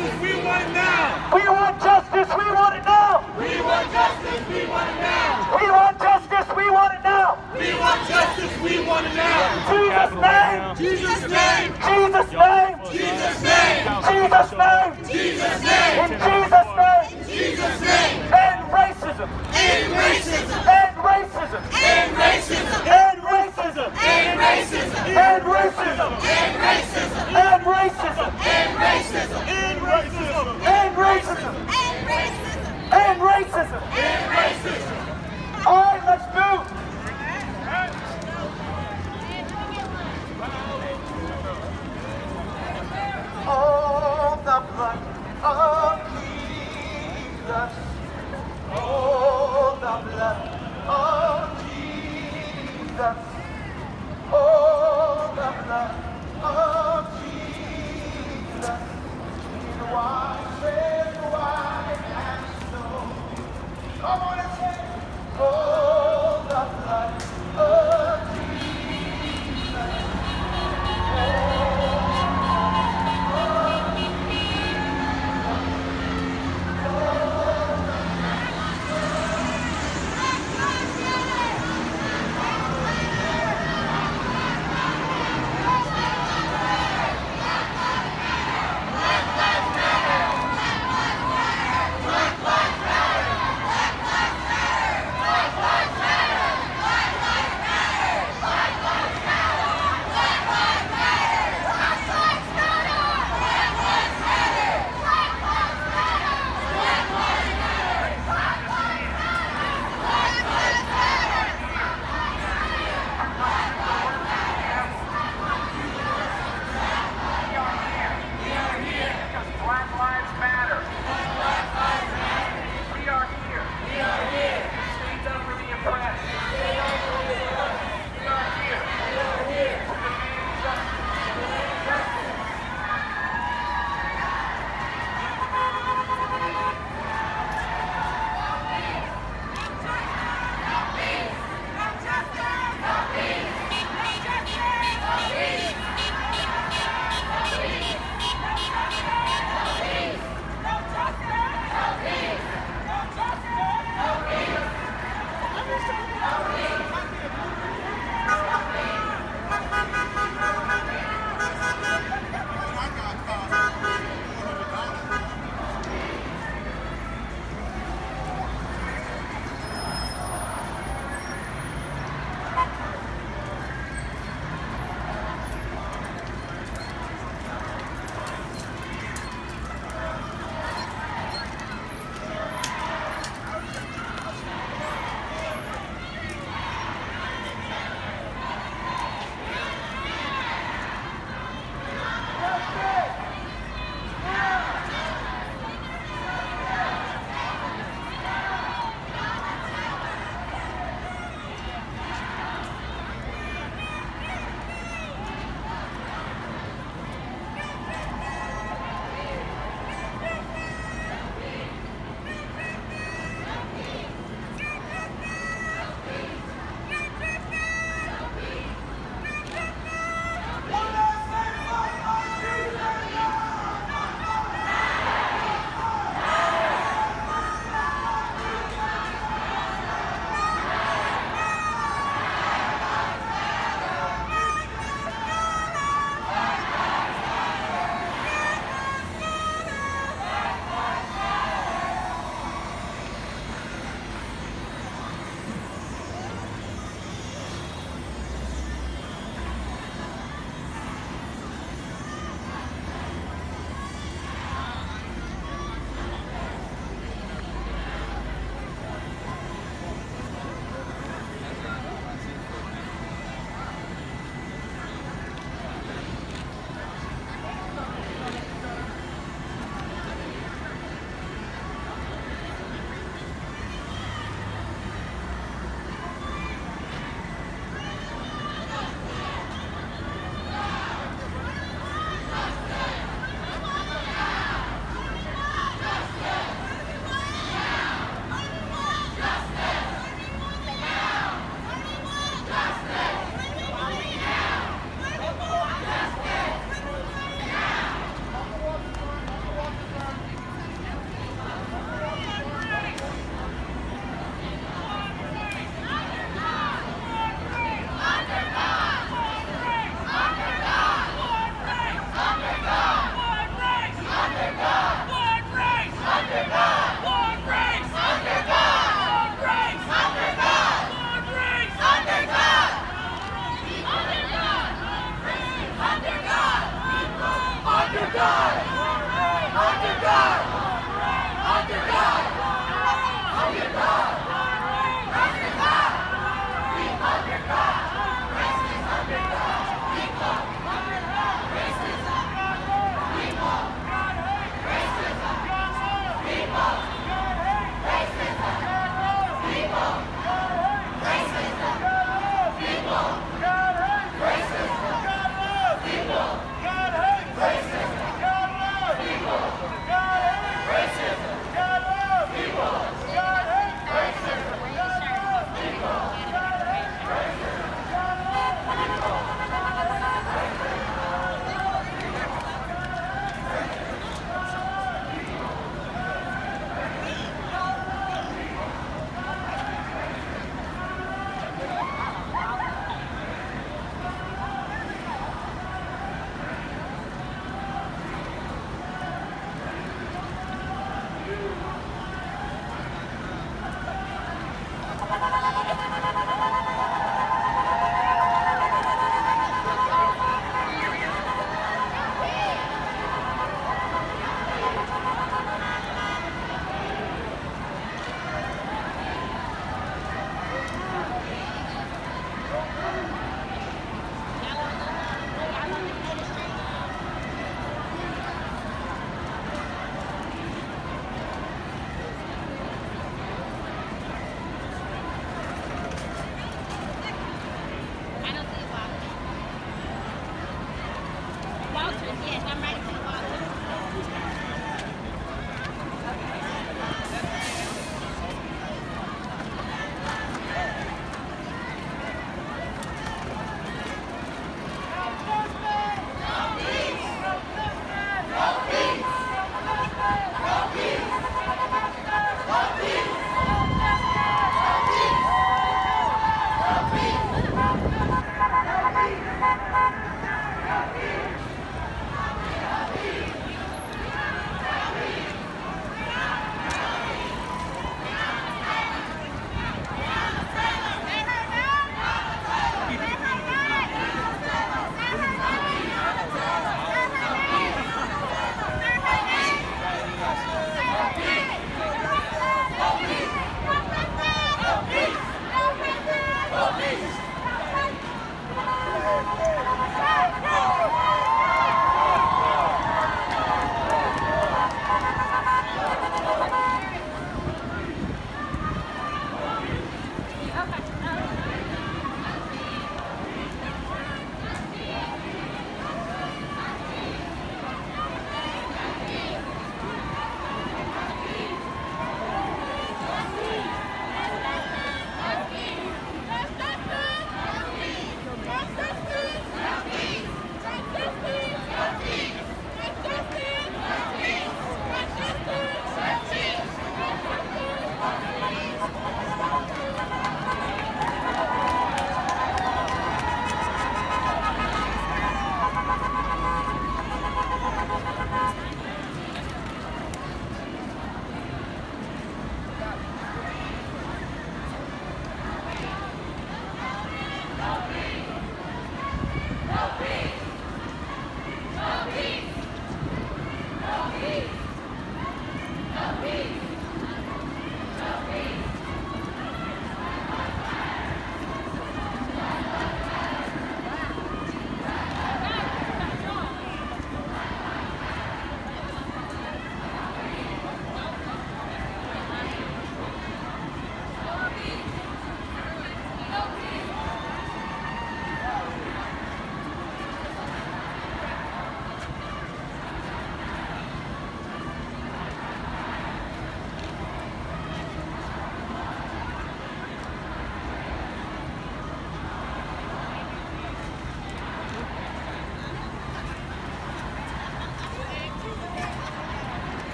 justice, we want it now. We want justice, we want it now. We want justice, we want it now. We want justice, we want it now. We want justice, we want it now. Jesus' name, Jesus' name, Jesus' name, Jesus' name, Jesus' name, Jesus' name, in Jesus' name. Jesus' name. End racism, End racism, end racism, end racism, end racism, end racism, end racism, end racism,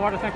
water? Oh,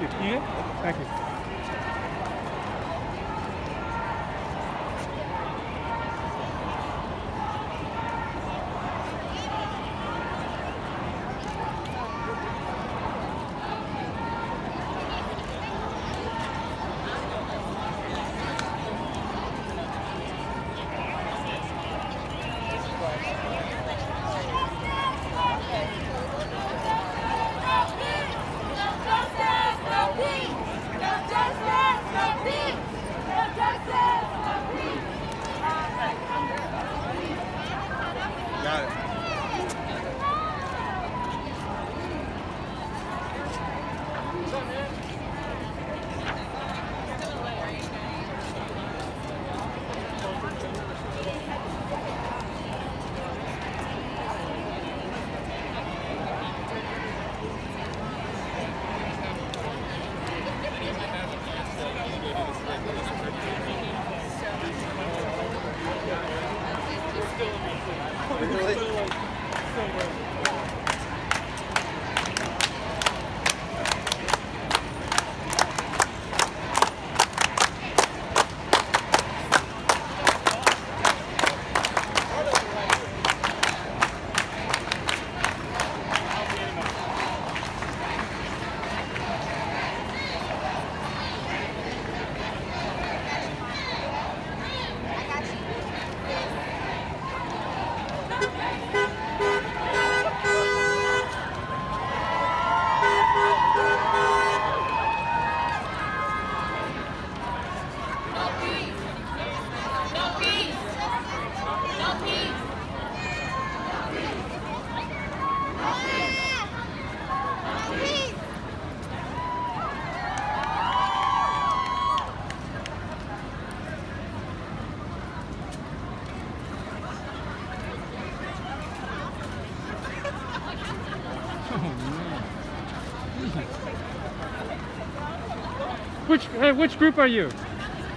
which uh, which group are you?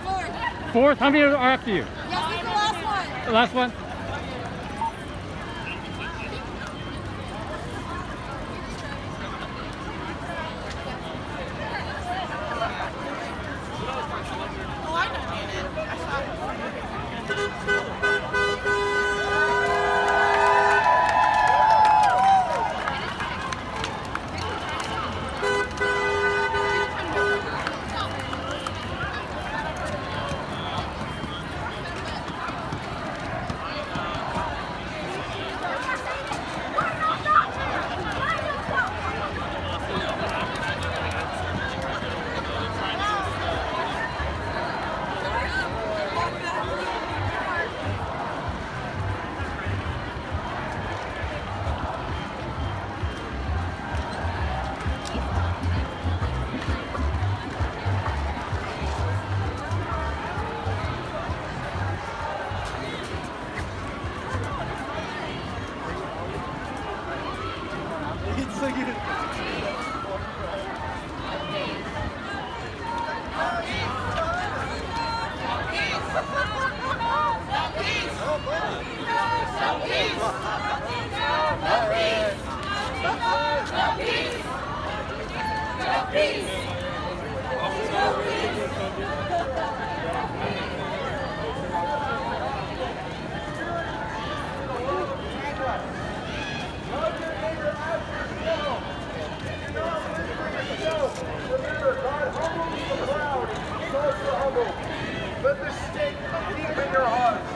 Fourth. Fourth. How many are after you? Yes, the last one. The last one. Let the stake deep in your heart.